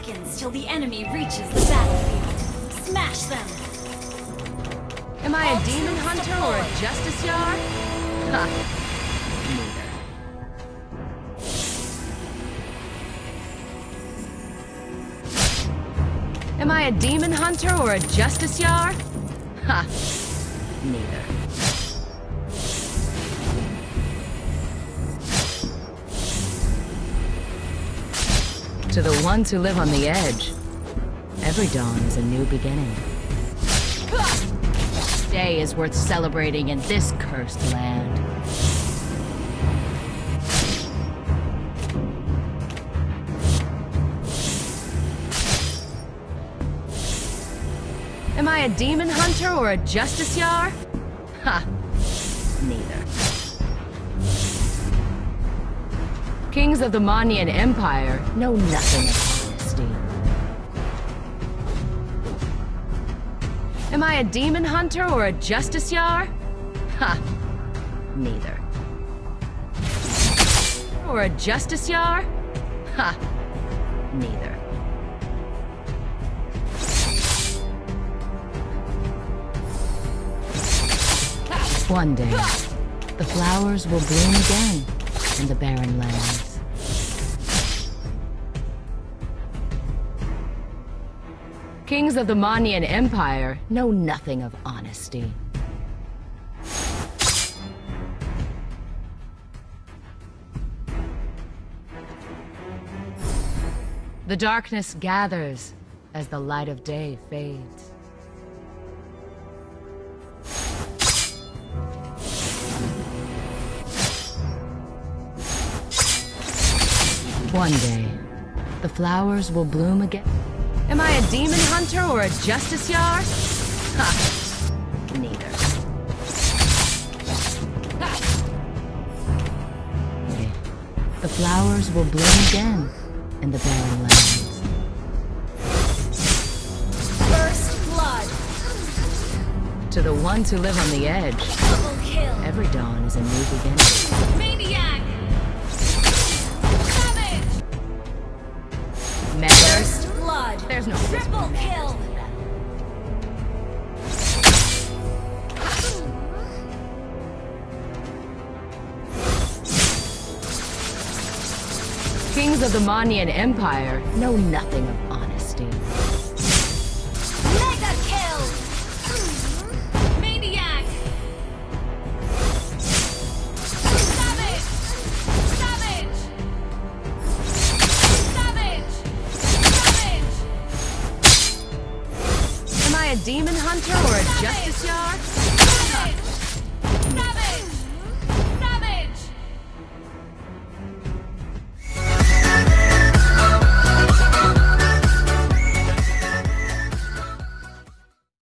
seconds till the enemy reaches the battlefield. Smash them! Am I a demon hunter or a justiciar? Ha! Neither. Am I a demon hunter or a justiciar? Ha! Neither. To the ones who live on the edge, every dawn is a new beginning. Day is worth celebrating in this cursed land. Am I a demon hunter or a justice justiciar? Ha! Neither. Kings of the Moniyan Empire know nothing of honesty. Am I a demon hunter or a justiciar? Ha! Neither. Or a justiciar? Ha! Neither. One day, the flowers will bloom again in the barren lands. Kings of the Moniyan Empire know nothing of honesty. The darkness gathers as the light of day fades. One day, the flowers will bloom again. Am I a demon hunter or a justiciar? Ha! Neither. Okay. The flowers will bloom again in the barren lands. First blood! To the ones who live on the edge, Double kill! every dawn is a new beginning. Maniac! Kings of the Moniyan Empire know nothing of honesty. Mega kill! Maniac! Savage! Savage! Savage! Savage! Am I a demon hunter or a justiciar?